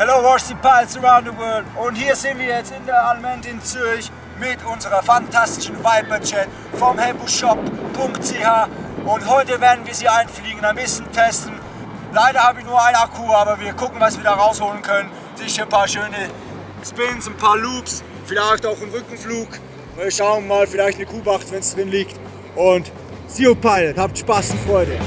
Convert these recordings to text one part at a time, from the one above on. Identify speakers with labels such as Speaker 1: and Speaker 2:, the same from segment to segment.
Speaker 1: Hallo Rusty Pals around the world und hier sind wir jetzt in der Alment in Zürich mit unserer fantastischen Viper Jet vom helbushop.ch und heute werden wir sie einfliegen, ein bisschen testen. Leider habe ich nur einen Akku, aber wir gucken, was wir da rausholen können. Sicher ein paar schöne Spins, ein paar Loops, vielleicht auch einen Rückenflug. Wir schauen mal, vielleicht eine Q8, wenn es drin liegt. Und see you Pilot, habt Spaß und Freude.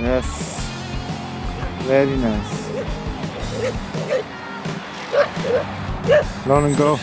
Speaker 2: Yes. Very nice. Learn and go.